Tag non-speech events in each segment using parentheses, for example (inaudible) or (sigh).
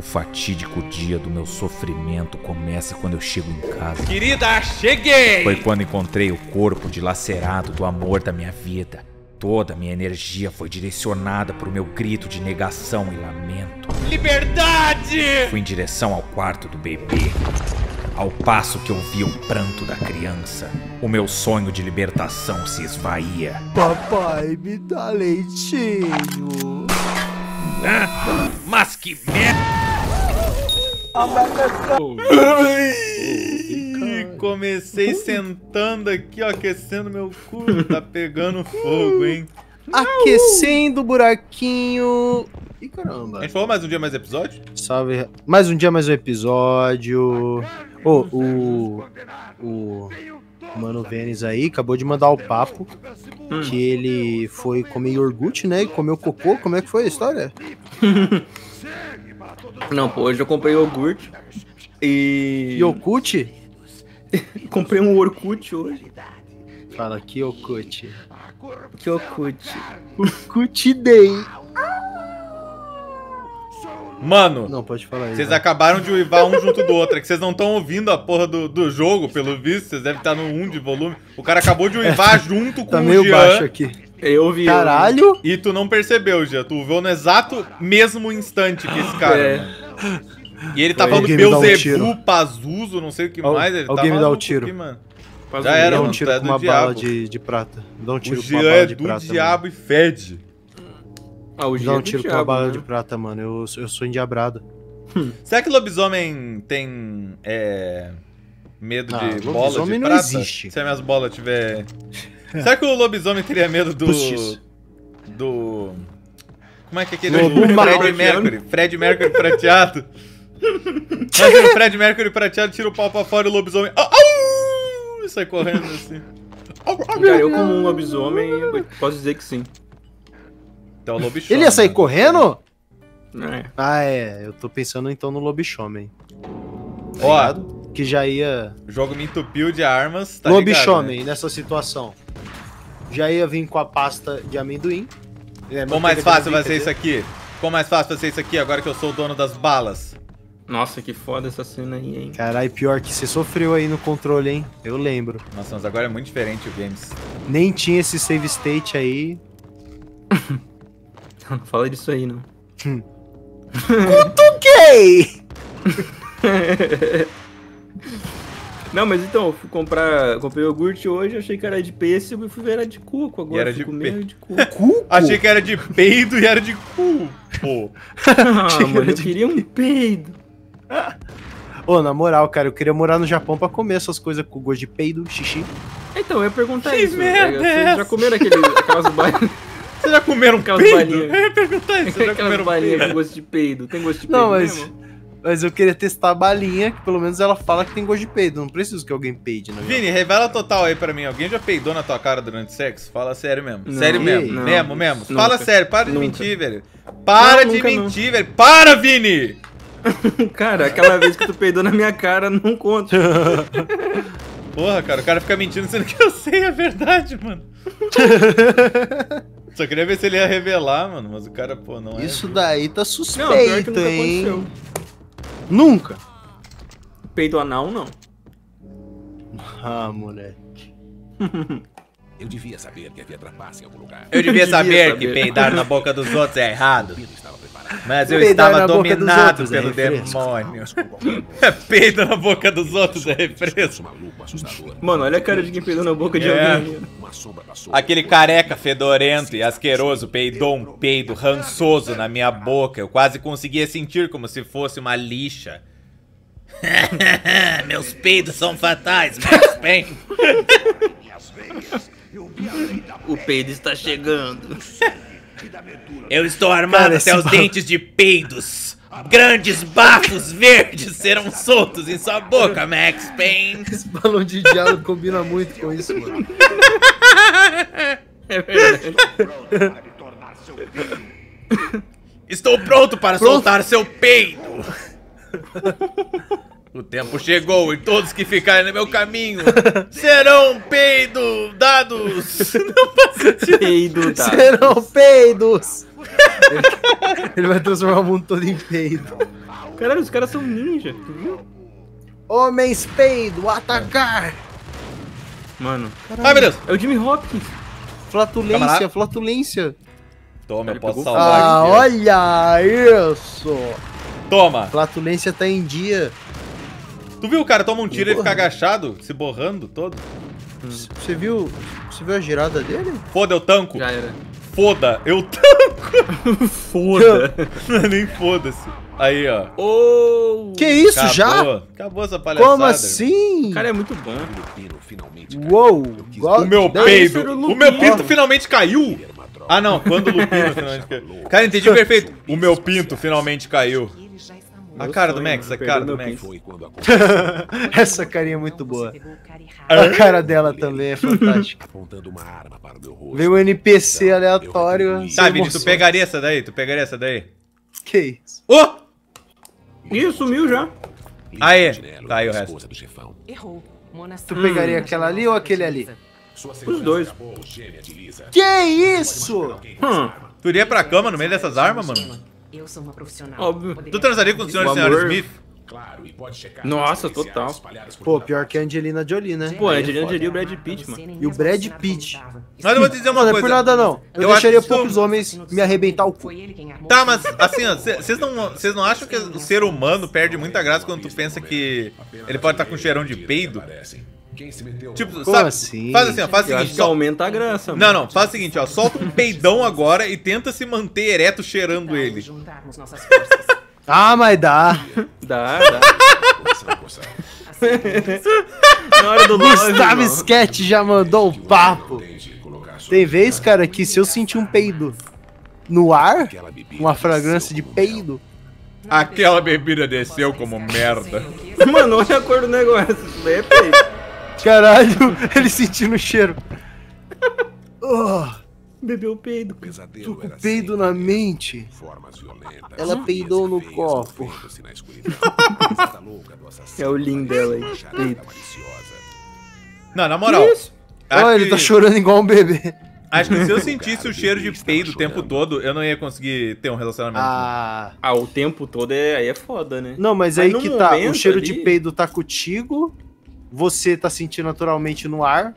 O fatídico dia do meu sofrimento começa quando eu chego em casa. Querida, cheguei! Foi quando encontrei o corpo dilacerado do amor da minha vida. Toda a minha energia foi direcionada para o meu grito de negação e lamento. Liberdade! Fui em direção ao quarto do bebê. Ao passo que eu via o pranto da criança, o meu sonho de libertação se esvaía. Papai, me dá leitinho. Ah, mas que merda! Comecei sentando aqui, ó, aquecendo meu cu. Tá pegando fogo, hein? Aquecendo o buraquinho. Ih, caramba. A gente falou mais um dia, mais episódio? Salve. Mais um dia, mais um episódio. Ô, o. O. Mano Vênis aí acabou de mandar o papo Hum. que ele foi comer iogurte, né? E comeu cocô. Como é que foi a história? (laughs) Não, pô, hoje eu comprei iogurte e. Iogurte? (laughs) comprei um Orkut hoje. Fala que iogurte. Que Orkut? Orkut Day. Mano, Não, pode falar aí. vocês vai. acabaram de uivar um junto do outro. É que vocês não estão ouvindo a porra do, do jogo, pelo visto. Vocês devem estar no 1 de volume. O cara acabou de uivar (laughs) junto com Tá o meio Jean. baixo aqui. Eu vi. Caralho! E tu não percebeu, Jean. Tu viu no exato mesmo instante que esse cara. É. mano. E ele tá Foi. falando um Beuzebu, tiro. Pazuzu, não sei o que Al- mais. Ele tá alguém me dá um tiro. aqui, mano. Já um era, Dá um mano, tiro tu é com do uma diabo. bala de, de prata. Dá um O tiro com uma Jean bala é de do prata. diabo e fede. Ah, o Mano. Jean Dá é um do tiro com uma diabo, bala né? de prata, mano. Eu, eu sou endiabrado. Será que lobisomem tem é, medo Ah, de bola de lobisomem não prata? existe. Se as minhas bolas tiver... Será que o lobisomem teria medo do... Do... Como é que é aquele... Lobo do. Fred Mercury. Fred Mercury prateado. (laughs) Imagina o Fred Mercury prateado, tira o pau pra fora e o lobisomem... Au, au! E sai correndo assim. Au, au, Cara, eu como um lobisomem, posso dizer que sim. Então, o lobichão, Ele ia sair né? correndo? É. Ah, é. Eu tô pensando então no lobisomem. Tá Ó, ligado? Que já ia. o jogo me entupiu de armas, tá lobisomem ligado, né? nessa situação. Já ia vir com a pasta de amendoim. É, mais fácil amendoim, vai ser quer isso aqui? Como mais fácil vai ser isso aqui agora que eu sou o dono das balas? Nossa, que foda essa cena aí, hein? Caralho, pior que você sofreu aí no controle, hein? Eu lembro. Nossa, mas agora é muito diferente o games. Nem tinha esse save state aí. (laughs) Não fala disso aí, não. (laughs) Ok! (laughs) Não, mas então, eu fui comprar. Comprei iogurte hoje, achei que era de pêssego e fui ver era de coco agora. E era fui de comer pê- de coco. Cu? Achei que era de peido e era de cu. Pô. ah, (laughs) mano, eu queria um peido. Ô, na moral, cara, eu queria morar no Japão pra comer essas coisas com gosto de peido, xixi. Então, eu ia perguntar Que isso. merda Vocês é já essa? comeram aquele, aquelas balinhas? Vocês já comeram Aquelas peido? balinhas. Eu ia perguntar isso. Vocês já comeram balinhas com gosto de peido. Tem gosto de peido Não, mas. mesmo? Mas eu queria testar a balinha, que pelo menos ela fala que tem gosto de peido. Não preciso que alguém peide, na minha Vini, revela total aí pra mim. Alguém já peidou na tua cara durante o sexo? Fala sério mesmo. Não, sério mesmo. não. mesmo, mesmo. Nunca. Fala sério. Para de Nunca. mentir, velho. Para Não, de nunca não. mentir, velho. Para, Vini! (laughs) Cara, aquela vez que tu peidou na minha cara, não conta. (laughs) Porra, cara, o cara fica mentindo sendo que eu sei a verdade, mano. (laughs) Só queria ver se ele ia revelar, mano. Mas o cara, pô, não é. Isso daí tá Não, pior que suspeito, nunca hein? aconteceu. Nunca. Peido anal, não. Ah, moleque. (laughs) Eu devia saber que havia trapaça em algum lugar. Eu devia, saber, saber. que peidar na boca dos outros é errado. Mas eu Peidar estava dominado é pelo refresco. demônio. (laughs) Peido na boca dos outros é refresco. maluco assustador. Mano, olha a cara de quem peidou na boca de É. alguém. Aquele careca fedorento e asqueroso peidou um peido rançoso na minha boca. Eu quase conseguia sentir como se fosse uma lixa. (laughs) Meus peidos são fatais, Max Payne. O peido está chegando. Eu estou armado Cara, até os dentes de peidos. Grandes bafos verdes serão soltos em sua boca, Max Payne. Esse balão de diálogo combina muito com isso, mano. É verdade. Estou pronto para Pronto. soltar seu peido. O tempo chegou e todos que ficarem no meu caminho serão peido dados. (laughs) Não faz sentido. Peido, tá. Serão peidos! (laughs) Ele- vai transformar o mundo todo em peido. Caralho, os caras são ninja, tu viu? Homens peido, atacar! Mano, Ai, meu Deus. é o Jimmy Hopkins. Flatulência, Camarada. flatulência. Toma, eu posso salvar Ah, aqui. olha isso! Toma. Flatulência tá em dia. Tu viu o cara toma um tiro e ele fica agachado, se borrando todo? Você viu, você viu a girada dele? Foda, eu tanco. Já era. Foda, eu tanco. (laughs) Foda. (laughs) Nem foda-se. Aí, ó. oh! Que isso, Acabou. já? Acabou essa palhaçada. Como assim? O cara é muito bom. Lupino finalmente caiu. Uou! Igual- O meu peido. o meu Lupino. pinto finalmente caiu. Ah, não. Quando o Lupino (laughs) finalmente caiu. Cara, entendi perfeito. O meu pinto finalmente caiu. A cara do Max, a cara do Max. (laughs) Essa carinha é muito boa. A cara dela também é fantástica. apontando uma arma para o meu rosto. Veio um NPC aleatório. Tá, Vini, tu pegaria essa daí? Tu pegaria essa daí? Que isso? Ô! Ih, sumiu já. Aê, tá aí o resto. esposa do chefão. Errou. Tu pegaria aquela ali ou aquele ali? Os dois. Que isso? Hum, Tu iria pra cama no meio dessas armas, mano? Eu sou uma profissional. Óbvio. Poderia Tu transaria com o senhor e senhora Smith? Claro, e pode checar. Nossa, total. Pô, pior que a Angelina Jolie, né? Pô, a é Angelina. Jolie e o Brad Pitt, mano. E o Brad Pitt. Mas eu vou te dizer uma Mano, não é coisa. por nada não. Eu, Eu deixaria poucos homens me arrebentar o cu. Foi ele quem armou Tá, mas assim, ó, vocês não, vocês não acham que o ser humano perde muita graça quando tu pensa que ele pode estar com cheirão de peido? Quem se meteu Tipo, Como sabe? assim? Faz assim, ó, faz o seguinte, só... aumenta a graça, Não, mano. não, faz o seguinte, ó, solta um peidão agora e tenta se manter ereto cheirando ele. Juntarmos nossas forças. (laughs) Ah, mas dá. Dá, dá. Na hora do Gustavo. Sketch já mandou um papo. Tem vez, cara, que se eu sentir um peido no ar, uma fragrância de peido, Aquela bebida desceu como merda. Mano, olha a cor do negócio. É peito. Caralho, (laughs) ele sentindo o cheiro. Oh, Bebeu peido. O pesadelo tô com era peido na mente. Formas violentas. Ela peidou no copo. assassino (laughs) É o lindo dela aí, maliciosa. Não, na moral. Olha, ele que- tá chorando igual um bebê. Acho que se eu (laughs) sentisse o cheiro de peido o tempo todo, eu não ia conseguir ter um relacionamento. Ah. Ah, o tempo todo é, aí é foda, né? Não, mas Mas aí que tá. O cheiro ali- de peido tá contigo. Você tá sentindo naturalmente no ar.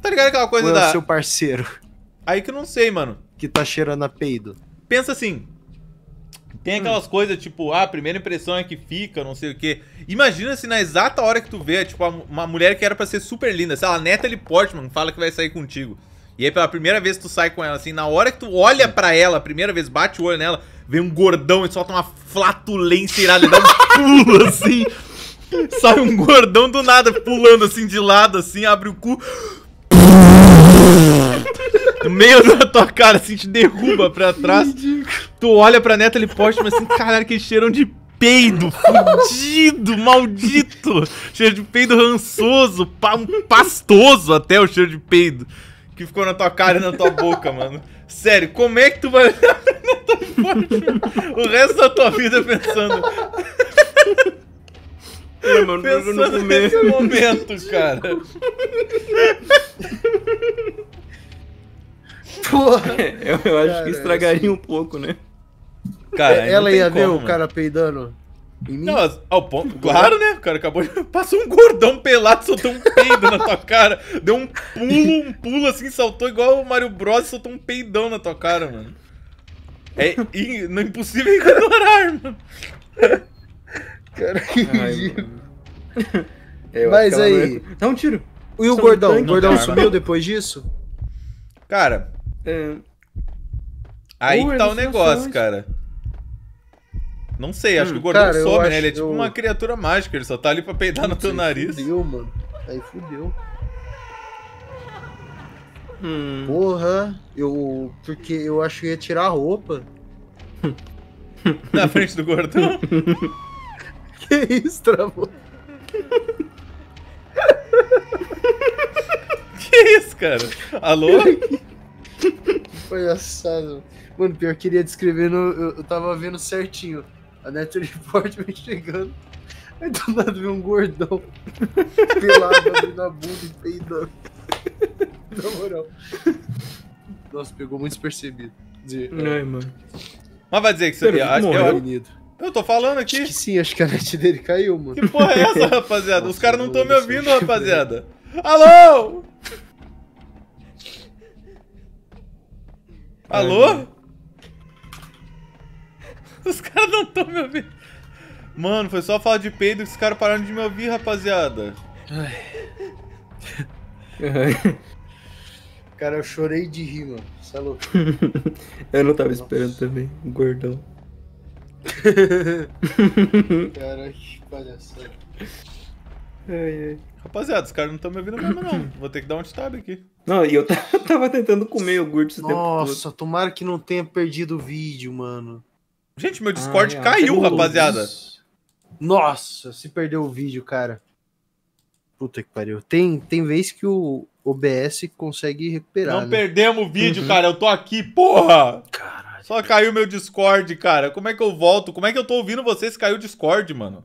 Tá ligado aquela Ou coisa é o da. seu parceiro Aí que eu não sei, mano. que tá cheirando a peido? Pensa assim. Tem aquelas coisas tipo, ah, a primeira impressão é que fica, não sei o quê. Imagina se na exata hora que tu vê, tipo, uma mulher que era pra ser super linda, sei lá, Natalie Portman fala que vai sair contigo. E aí pela primeira vez tu sai com ela, assim, na hora que tu olha pra ela, a primeira vez bate o olho nela, vem um gordão e solta uma flatulência irada, ele dá um (laughs) pulo assim. (laughs) Sai um gordão do nada, pulando assim de lado, assim, abre o cu. No meio da tua cara, assim, te derruba pra trás. Tu olha pra Natalie Portman assim, caralho, que cheiram de peido, fudido, maldito. Cheiro de peido rançoso, pa- pastoso até o cheiro de peido. Que ficou na tua cara e na tua boca, mano. Sério, como é que tu vai (laughs) o resto da tua vida pensando, É, mano, eu não pensando comer. nesse momento, cara? Porra! Eu, eu acho Cara, que estragaria um pouco, né? Cara, aí não ela tem ia ver como, o mano. cara peidando em mim? Não, mas ao ponto. Claro, né? O cara acabou de. Passou um gordão pelado, soltou um peido na tua cara. Deu um pulo, um pulo assim, saltou igual o Mario Bros e soltou um peidão na tua cara, mano. É i- não é impossível ignorar, mano. Cara, que Ai, ridículo. mano. (laughs) Eu Mas aí- não Dá um tiro. E o gordão? O gordão sumiu depois disso? Cara, É, aí que tá o negócio, cara. Não sei, acho que o gordão cara, some, né? acho Ele é tipo eu- uma criatura mágica, ele só tá ali pra peidar no teu Aí nariz. Fudeu, mano. Aí fudeu. hum, Porra, eu. Porque eu acho que ia tirar a roupa. (laughs) Na frente do gordão. (laughs) Que isso, travou? Que isso, cara? Alô? Palhaçada. Mano, pior que queria descrever, no, eu, eu tava vendo certinho. A Natalie Portman chegando. Aí do nada veio um gordão. pelado ali na bunda e peidando. Na moral. Nossa, pegou muito despercebido. Dizer, ai, mano. Mas vai dizer que você. Acho- morreu? eu. Eu tô falando aqui. Acho que sim, acho que a net dele caiu, mano. Que porra é essa, (laughs) rapaziada? Os Nossa, caras não estão me ouvindo, rapaziada. Alô? Alô? Os caras não estão me ouvindo. Mano, foi só falar de peido que os caras pararam de me ouvir, rapaziada. Cara, eu chorei de rir, mano. Você é louco. (laughs) Eu não tava esperando também, gordão. (laughs) Cara, que palhaçada. Ai, ai. Rapaziada, os caras não estão me ouvindo mesmo, não. Vou ter que dar um tab aqui. Não, e eu ta- (laughs) tava tentando comer iogurte esse tempo. Nossa, tomara que não tenha perdido o vídeo, mano. Gente, meu Discord Ah, é, caiu, rapaziada. Nossa, se perdeu o vídeo, cara. Puta que pariu. Tem, tem vez que o OBS consegue recuperar. Não né? perdemos o vídeo, cara. Eu tô aqui, porra! Caralho. Só caiu meu Discord, cara. Como é que eu volto? Como é que eu tô ouvindo vocês se caiu o Discord, mano?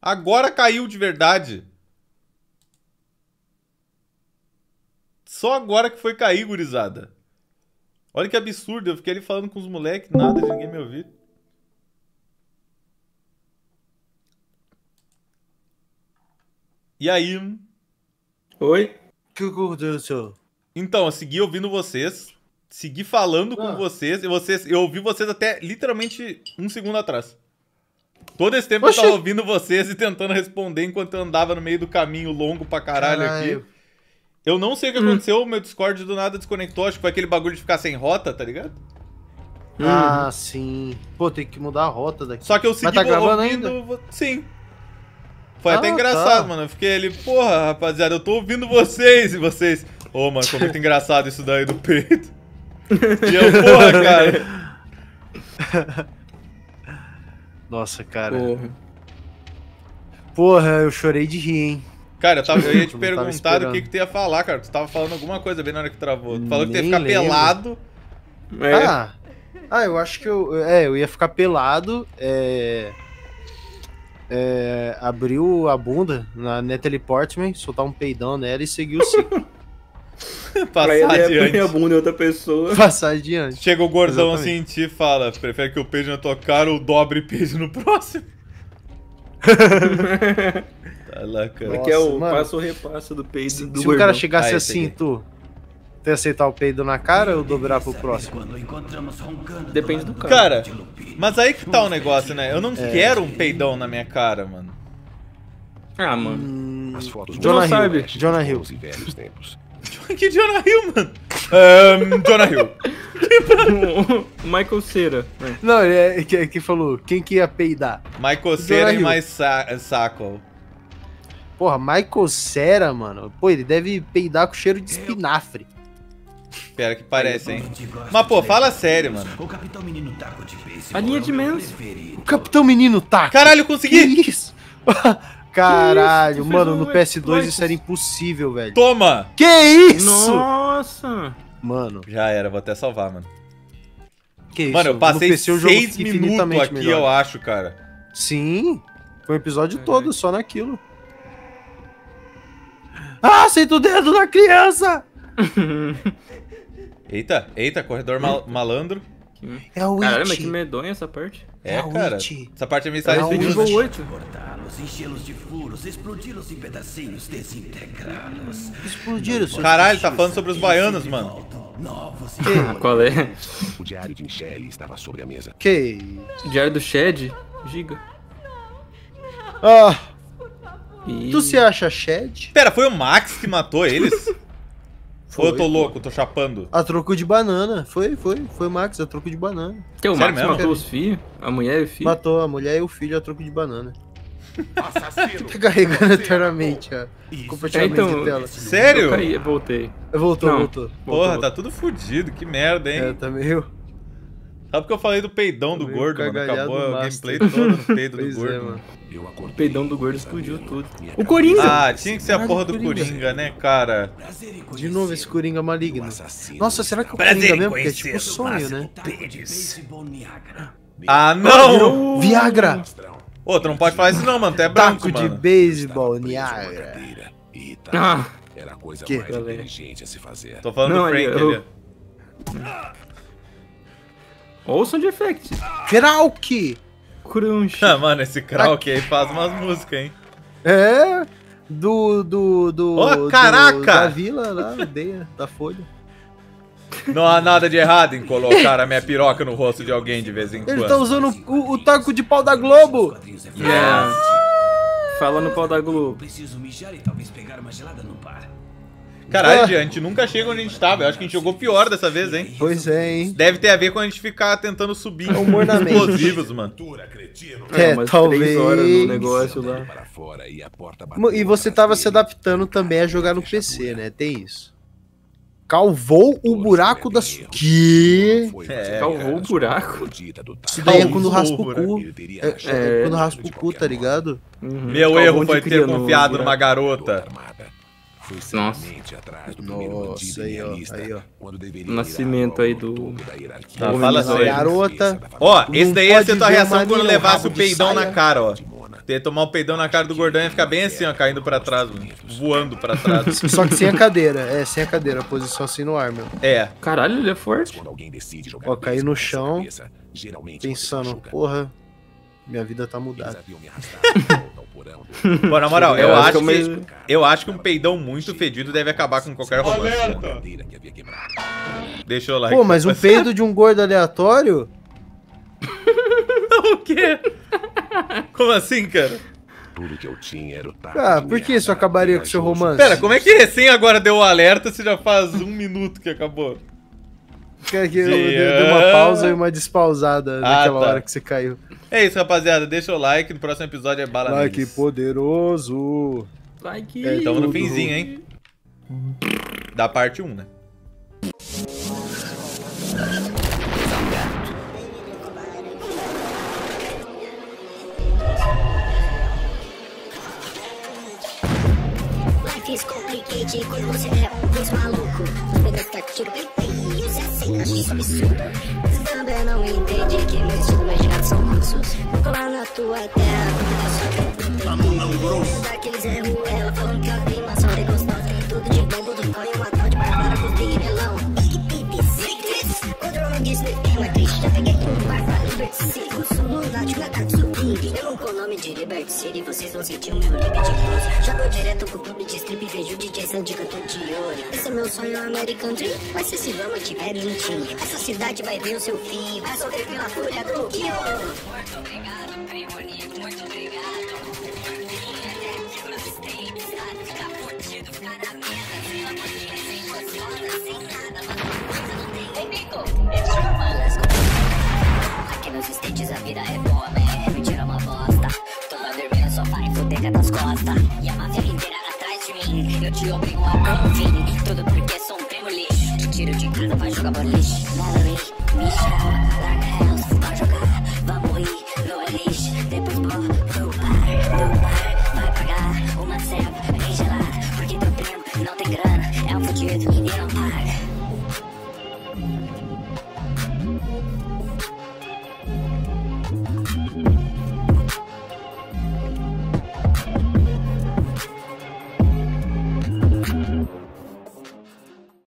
Agora caiu de verdade. Só agora que foi cair, gurizada. Olha que absurdo. Eu fiquei ali falando com os moleques, nada de ninguém me ouvir. E aí? Oi? que aconteceu? Então, eu segui ouvindo vocês, segui falando com Ah. vocês, e vocês, eu ouvi vocês até literalmente um segundo atrás. Todo esse tempo Oxi. eu tava ouvindo vocês e tentando responder enquanto eu andava no meio do caminho longo pra caralho, aqui. Eu não sei o que Hum. aconteceu, o meu Discord do nada desconectou, acho que foi aquele bagulho de ficar sem rota, tá ligado? Ah, sim. Pô, tem que mudar a rota daqui. Só que eu segui tá gravando ouvindo... ainda? Sim. Foi Ah, até engraçado, tá. mano. Eu fiquei ali, porra, rapaziada, eu tô ouvindo vocês e vocês. Ô, mano, foi muito (laughs) engraçado isso daí do peito. E eu, porra, cara. (laughs) Nossa, cara. Porra. Porra, eu chorei de rir, hein? Cara, eu, tava, eu ia (laughs) te perguntar do que, que tu ia falar, cara. Tu tava falando alguma coisa bem na hora que travou. Tu falou que tu ia Nem ficar lembro. pelado. É, Ah, ah, eu acho que eu. É, eu ia ficar pelado. É. É, abriu a bunda na Natalie Portman, soltar um peidão nela e seguir o ciclo. (laughs) (laughs) pra ele Passar é põe a adiante. bunda em outra pessoa. (laughs) Passar adiante. Chega o gordão Exatamente. assim em ti e fala: prefere que eu peide na tua cara ou dobre peide no próximo? (laughs) tá lá, cara. que é o Nossa, mano. passo ou repasso do peido Se, do se o cara chegasse Ah, assim, tu. Tu ia aceitar o peido na cara ou dobrar pro próximo? Depende do cara. Cara, mas aí que tá o negócio, né? Eu não É. quero um peidão na minha cara, mano. Ah, mano. Hum, As fotos Jonah. Hill. Jonah Hill. Velhos tempos. (laughs) Que Jonah Hill, mano? Ahn, Jonah Hill. o (laughs) Michael Cera. né? Não, ele é, que, que falou, quem que ia peidar? Michael Cera e Hill. mais sa saco. Porra, Michael Cera, mano. Pô, ele deve peidar com cheiro de espinafre. Pera que parece, hein? Mas, pô, fala sério, mano. O Capitão Menino Taco de Beisebol A linha de é o Capitão Menino tá. Caralho, eu Que consegui! isso? Caralho, isso? Mano, no um PS2 exploit. isso era impossível, velho. Toma! Que isso? Nossa! Mano, Já era, vou até salvar, mano. que isso? Mano, eu passei no PC o jogo seis fica minutos infinitamente aqui, melhor. eu acho, cara. Sim, foi o episódio É. todo só naquilo. Ah, senta o dedo na criança! (laughs) Eita, eita, corredor mal- malandro. É o Caralho, mas It. que medonha essa parte. É, É o cara. Essa parte é meio É o Silent Hill, né? Evil 8. Cortá-los, enchê-los de furos, explodi-los em pedacinhos, desintegrá-los. Explodiram, seus Caralho, tá falando sobre os baianos, mano. Novos Ah, qual é? O diário de Michelle estava sobre a mesa. Que Diário do Shed? Giga. Ah, E... tu se acha Shed? Pera, foi o Max que matou eles? (laughs) Ou eu tô Foi, louco, tô chapando? A troco de banana. Foi, foi. Foi o Max, a troco de banana. Que o Sério Max mesmo? matou os filhos? A mulher e o filho? Matou a mulher e o filho a troco de banana. Tá carregando eternamente a compartilhamento É, então- de tela. Eu Sério? caí, voltei. Voltou, Não. voltou. Porra, Voltou, tá tudo fudido, que merda, hein? É, tá meio. Sabe porque eu falei do peidão do gordo, mano? Acabou o gameplay todo no peido (laughs) do Pois gordo. é, mano. O acordei. peidão do gordo explodiu tudo. O Coringa! Ah, tinha que ser a porra do Coringa. Coringa, né, cara? De novo esse Coringa maligno. assassino. Nossa, será que é o Coringa mesmo? Porque é tipo sonho, né? Ah, não! Viagra! Ô, tu não pode falar isso não, mano. Tu é branco, Taco de mano. beisebol, Preso numa Niagara. Ah, Era a coisa Que? mais Galera. inteligente a se fazer. Tô falando Não, do Frank eu- ali. ou o Sound Effect. Kralk! Crunch. Ah, mano, esse Krauk aí faz umas músicas, hein? É, do. do. do. Ó, do- caraca! da vila lá, aldeia, da Folha. Não há nada de errado em colocar a minha piroca no rosto de alguém de vez em Ele quando. tá usando o, o taco de pau da Globo! Yeah. Fala no pau da Globo. Preciso mijar e talvez pegar uma gelada no bar. Caralho, Ah. A gente nunca chega onde a gente tava. Eu acho que a gente jogou pior dessa vez, hein? Pois é, hein? Deve ter a ver com a gente ficar tentando subir É explosivos, mano. É, talvez. três horas no negócio lá. Para fora e a porta Mo- E você tava se adaptando também a jogar no PC, né? Tem isso. Calvou o buraco da sua. Que? É, Calvou o buraco. Isso daí é quando raspa o cu. É, é quando raspa o cu, tá ligado? Uhum. Meu erro foi ter confiado numa garota. Foi Nossa. cegamente atrás do primeiro bandido Nossa, aí, ó, aí, ó. Nascimento aí do- topo da hierarquia. Tá, fala sério. garota. Ó, esse daí ia ser tua reação quando levasse o peidão na cara, ó. Tu ia tomar o peidão na cara do gordão e ia ficar bem assim, ó, caindo pra trás, mano. Voando pra trás. (laughs) Só que sem a cadeira. É, sem a cadeira. A posição assim no ar, meu. É. Caralho, ele é forte. Ó, cair beisebol no chão, Pensando, porra, minha vida tá mudada. (laughs) Bom, na moral, eu Eu acho que que. é uma- Eu acho que um peidão muito fedido deve acabar com qualquer romance. que. Deixa eu like. Pô, mas um (laughs) peido de um gordo aleatório? O quê? Como assim, cara? Tudo que eu tinha era o taco Ah, por que isso acabaria com seu romance? Pera, como é que recém agora deu o alerta se já faz um minuto que acabou? Que, que eu dei uma pausa e uma despausada Ah, naquela tá. hora que você caiu. É isso, rapaziada. Deixa o like. No próximo episódio é bala Like neles. poderoso. Like. É, Tamo no finzinho, hein? Da parte 1, né? Complicated quando você é um maluco. Pegar tiro é assim, acho isso absurdo. Você também não entende que meu estilo, meu girados são cursos. Vou colar na tua terra, Vamos não grosso. Daqueles erros, ela falando que a prima só é gostosa. Tem tudo de bom, tudo foi uma tal de barbara com pinelão. Big Pipi, Secrets, o drone diz é triste. Já peguei tudo, barbara, Liberty City. Consumo na Katsuki. Liberty City, vocês vão sentir o meu limite de. Já tô direto pro clube de strip, vejo o DJ Sandica, tô de olho. Esse é meu sonho American Dream, mas se esse drama tiver 20, essa cidade vai ver o seu fim. Vai sofrer pela fúria do Kyo. Muito obrigado, primo muito obrigado. Aqui nos estates a vida é boa? Costas. E a máfia inteira atrás de mim. Eu te obrigo a fim. Tudo porque sou um primo lixo. Te tiro de casa pra jogar boliche. Me chama, larga ela.